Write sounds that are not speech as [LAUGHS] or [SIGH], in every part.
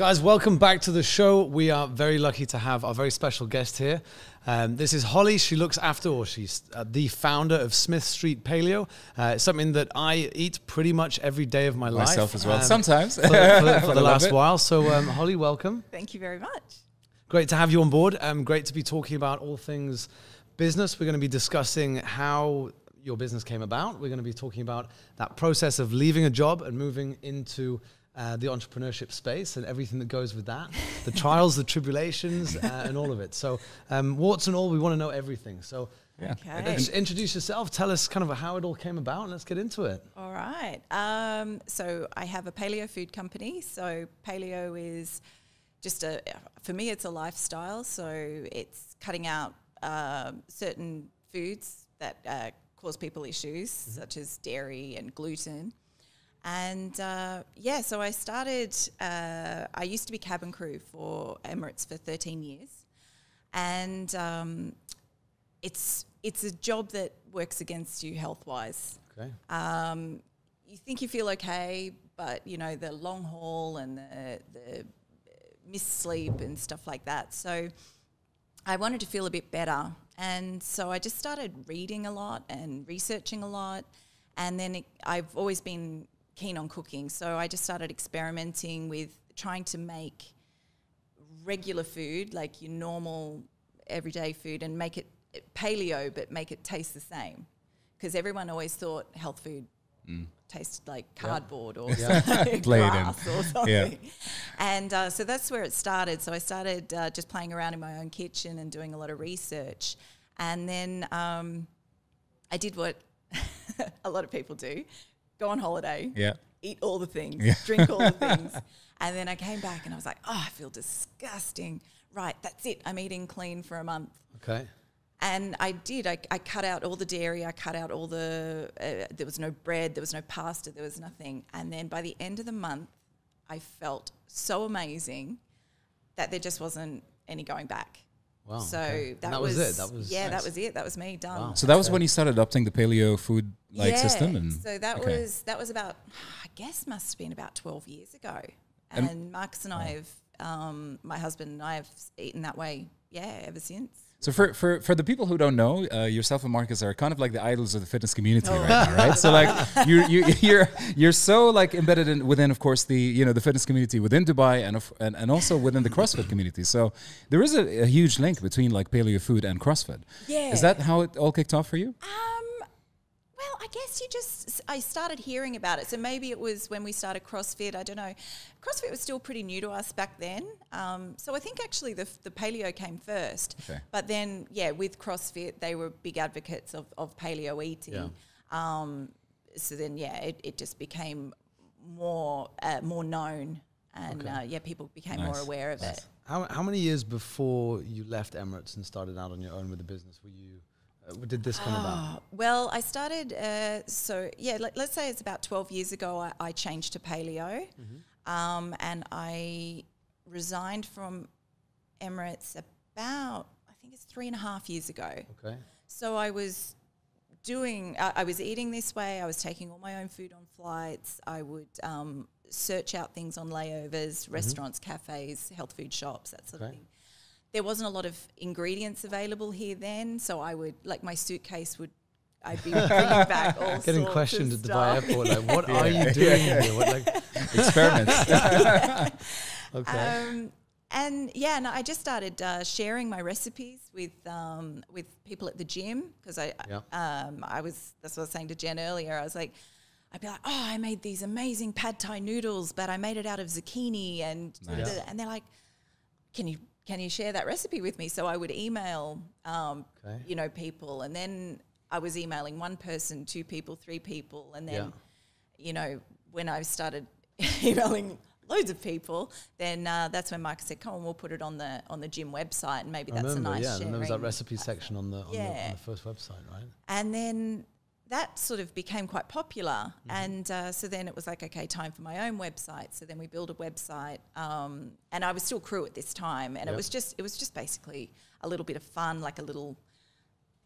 Guys, welcome back to the show. We are very lucky to have our very special guest here. Um, this is Holly. She looks after, or she's uh, the founder of Smith Street Paleo. Uh, it's something that I eat pretty much every day of my life. Myself as well. um, Sometimes. for, for- for [LAUGHS] the last it. while. So, um, Holly, welcome. Thank you very much. Great to have you on board. Um, great to be talking about all things business. We're going to be discussing how your business came about. We're going to be talking about that process of leaving a job and moving into uh, the entrepreneurship space and everything that goes with that, [LAUGHS] the trials, the tribulations, uh, and all of it. So, um, warts and all, we want to know everything. So, Yeah. Okay. introduce yourself. Tell us kind of how it all came about, and let's get into it. All right. Um, so I have a paleo food company. So paleo is just a, for me, it's a lifestyle. So it's cutting out um, certain foods that uh, cause people issues, such as dairy and gluten. And uh, yeah, so I started, uh, I used to be cabin crew for Emirates for 13 years. And um, it's, it's a job that works against you health wise Okay. um, you think you feel okay, but you know the long haul and the, the missed sleep and stuff like that. So I wanted to feel a bit better, and so I just started reading a lot and researching a lot, and then it, I've always been keen on cooking, so I just started experimenting with trying to make regular food, like your normal everyday food, and make it paleo, but make it taste the same. Because everyone always thought health food tasted like cardboard or [LAUGHS] [LAUGHS] something, grass or something. Yeah. And uh, so that's where it started. So I started uh, just playing around in my own kitchen and doing a lot of research. And then um, I did what [LAUGHS] a lot of people do go on holiday, Yeah. eat all the things, Yeah. drink all the [LAUGHS] things. And then I came back and I was like, oh, I feel disgusting. Right, that's it. I'm eating clean for a month. Okay. And I did. I, I cut out all the dairy. I cut out all the. Uh, there was no bread. There was no pasta. There was nothing. And then by the end of the month, I felt so amazing that there just wasn't any going back. Wow. so okay. That, that was, it. That was yeah. nice. That was it. That was me done. Wow. So that was when you started adopting the paleo food like yeah. system, and so that okay. was that was about I guess must have been about twelve years ago. And, And- Marcus and I have, um, my husband and I have eaten that way. Yeah, ever since. So for, for, for the people who don't know, uh, yourself and Marcus are kind of like the idols of the fitness community Oh. right now, right? So like [LAUGHS] you you you're you're so like embedded in within, of course, the you know the fitness community within Dubai and of, and, and also within the CrossFit community. So there is a, a huge link between like paleo food and CrossFit. Yeah. Is that how it all kicked off for you? Um, guess you just I started hearing about it. So maybe it was when we started CrossFit. I don't know. CrossFit was still pretty new to us back then. Um, so I think actually the the paleo came first. Okay. But then yeah, with CrossFit they were big advocates of, of paleo eating. Um, so then yeah, it, it just became more uh, more known, and uh, yeah, people became more aware of it. How, how many years before you left Emirates and started out on your own with the business were you? Uh, did this come about? Oh, well, I started, uh, so yeah, let, us say it's about 12 years ago, I, I changed to paleo. Um, and I resigned from Emirates about, I think it's three and a half years ago. Okay. So I was doing, I, I was eating this way. I was taking all my own food on flights. I would um, search out things on layovers, restaurants, cafes, health food shops, that sort of thing. There wasn't a lot of ingredients available here then, so I would like my suitcase would. I'd be bringing [LAUGHS] back all Getting sorts questioned of at Dubai airport, like, what [LAUGHS] are you doing here? What, like, [LAUGHS] Experiments. okay. Um, and yeah, no, I just started uh, sharing my recipes with um, with people at the gym because I Yeah. um, I was that's what I was saying to Jen earlier. I was like, I'd be like, oh, I made these amazing pad thai noodles, but I made it out of zucchini, and Nice. and they're like, can you can you share that recipe with me? So I would email, um, Okay. you know, people, and then I was emailing one person, two people, three people, and then Yeah. you know, when I started [LAUGHS] emailing loads of people, then uh, that's when Marcus said, "Come on, we'll put it on the on the gym website, and maybe I that's remember, a nice yeah, and there was that recipe section on the on, the on Yeah. the first website, right? and then that sort of became quite popular. Mm-hmm. And uh, so then it was like, okay, time for my own website. So then we built a website, um, and I was still crew at this time, and Yep. it was just it was just basically a little bit of fun, like a little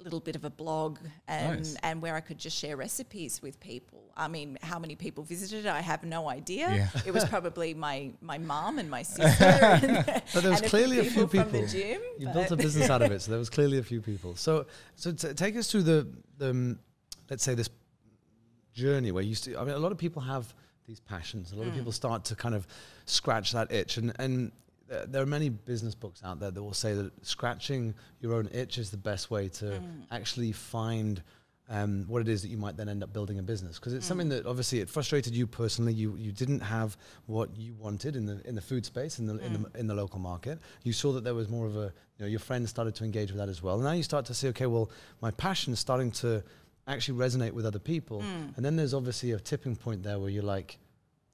little bit of a blog and Nice. and where I could just share recipes with people. I mean, how many people visited? I have no idea. Yeah. It was probably my my mum and my [LAUGHS] sister. and, But there was [LAUGHS] clearly a few from the people. gym. You built a business out of it, so there was clearly a few people. So, so t- take us through the, the, let's say this journey where you. St- I mean, a lot of people have these passions. A lot of mm. people start to kind of scratch that itch, and and th- there are many business books out there that will say that scratching your own itch is the best way to mm. actually find. Um, what it is that you might then end up building a business because it's something mm. that obviously it frustrated you personally. You you didn't have what you wanted in the in the food space in the in the in the local market. You saw that there was more of a you know your friends started to engage with that as well. And now you start to say, okay, well, my passion is starting to actually resonate with other people. And then there's obviously a tipping point there where you're like,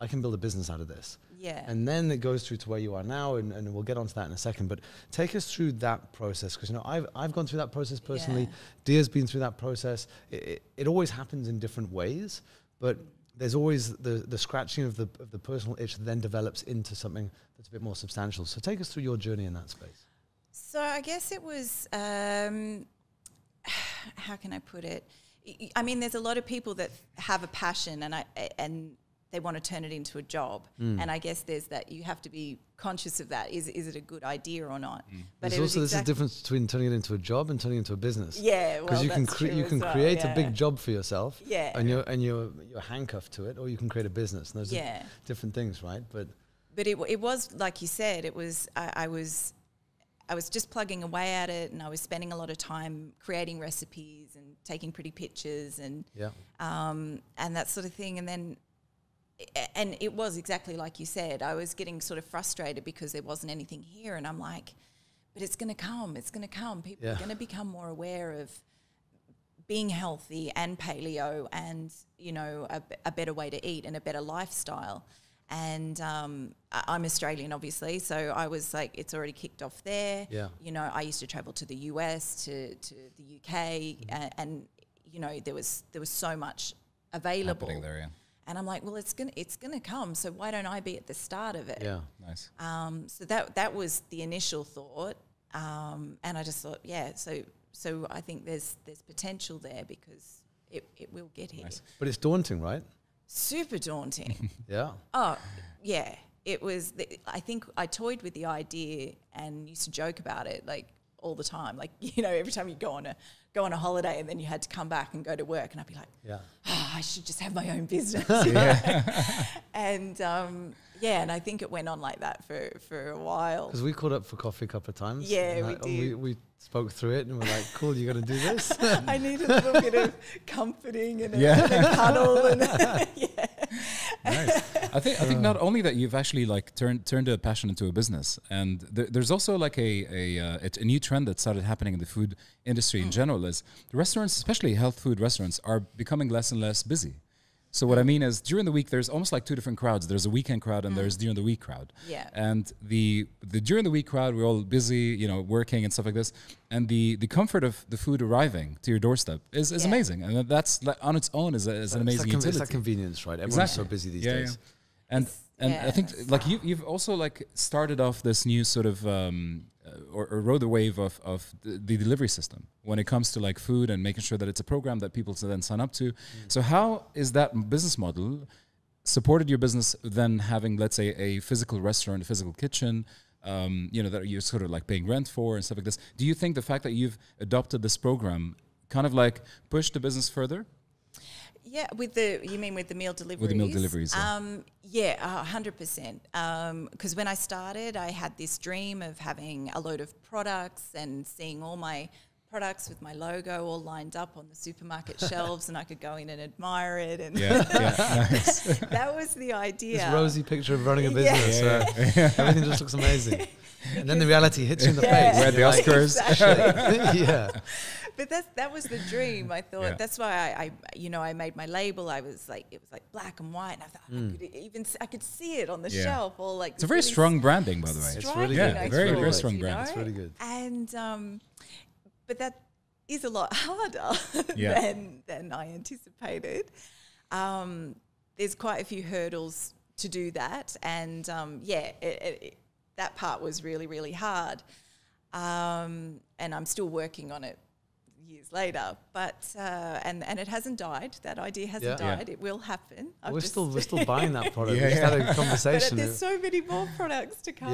I can build a business out of this. Yeah. And then it goes through to where you are now, and, and we'll get onto that in a second. But take us through that process, because you know I've I've gone through that process personally. Yeah. Dia's been through that process. It, it, it always happens in different ways, but there's always the the scratching of the of the personal itch that then develops into something that's a bit more substantial. So take us through your journey in that space. So I guess it was. Um, [SIGHS] how can I put it? I mean, there's a lot of people that have a passion, and I and they want to turn it into a job. Mm. And I guess there's that you have to be conscious of that. Is is it a good idea or not? But There's also this is the difference between turning it into a job and turning it into a business. Yeah, because well, you can cre- you can well, create a big job for yourself. Yeah. and you're and you're you're handcuffed to it, or you can create a business. And those Yeah. are different things, right? But but it, it was like you said it was I, I was i was just plugging away at it and i was spending a lot of time creating recipes and taking pretty pictures and yeah, um, and that sort of thing. And then and it was exactly like you said i was getting sort of frustrated because there wasn't anything here and i'm like but it's going to come it's going to come. People Yeah. are going to become more aware of being healthy and paleo and you know a, a better way to eat and a better lifestyle and um, I- i'm australian obviously so i was like it's already kicked off there Yeah. you know i used to travel to the us to, to the uk and, and you know there was there was so much available Happening there, yeah. and i'm like well it's gonna it's gonna come so why don't i be at the start of it yeah. Nice. um, so that that was the initial thought, um, and I just thought, yeah. So so I think there's there's potential there because it, it will get here. Nice. But it's daunting, right? Super daunting. [LAUGHS] Yeah, oh yeah, it was. The, I think I toyed with the idea and used to joke about it like all the time. Like [LAUGHS] you know, every time you go on a go on a holiday and then you had to come back and go to work, and I'd be like, yeah. oh, I should just have my own business. [LAUGHS] [LAUGHS] and um, yeah, and I think it went on like that for, for a while. Because we caught up for coffee a couple of times. Yeah, we I- did. We, we spoke through it, and we're like, "Cool, you're gonna do this." I need a little bit of comforting and a, Yeah. and a cuddle. And yeah. Nice. I think I think not only that you've actually like turned turned a passion into a business, and there, there's also like a a, uh, it's a new trend that started happening in the food industry in general is the restaurants, especially health food restaurants, are becoming less and less busy. So what I mean is during the week there's almost like two different crowds. There's a weekend crowd and there's mm. during the week crowd. Yeah. And the the during the week crowd we're all busy, you know, working and stuff like this. And the the comfort of the food arriving to your doorstep is, is Yeah. amazing. And that's like, on its own is, a, is an It's amazing that con- utility. It's that convenience, right? Everyone's so busy these days. And and yeah, I think like you you've also like started off this new sort of um, uh, or, or rode the wave of of the, the delivery system when it comes to like food and making sure that it's a program that people then sign up to. Mm. So how is that business model supported your business than having let's say a physical restaurant, a physical kitchen? Um, you know that you're sort of like paying rent for and stuff like this. Do you think the fact that you've adopted this program kind of like pushed the business further? Yeah, with the you mean with the meal deliveries? With the meal deliveries, yeah. Um, yeah, a hundred percent. Because when I started, I had this dream of having a load of products and seeing all my products with my logo all lined up on the supermarket [LAUGHS] shelves, and I could go in and admire it. And Yeah, yeah, [LAUGHS] nice. [LAUGHS] that was the idea. This rosy picture of running a Yeah. business. uh, everything just looks amazing. and then the reality hits you in the Yeah. face. We're at the You're like, Oscars. Exactly. yeah. But that's that was the dream. I thought Yeah. that's why I, I, you know, I made my label. I was like, it was like black and white, and I thought I could even s- I could see it on the Yeah. shelf. All like It's a very really strong branding, by the way. It's striking, really good. I Yeah, very, very strong you brand. It's really good. And um, but that is a lot [LAUGHS] harder Yeah. than than I anticipated. Um, there's quite a few hurdles to do that, and um, yeah, it, it, it, that part was really really hard. Um, and I'm still working on it. Years later. But uh, and and it hasn't died. That idea hasn't Yeah. Yeah. died. It will happen. I've we're still we're still buying that [LAUGHS] product. Yeah, we just yeah. had a but conversation. there's so many more products to come.